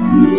Yeah.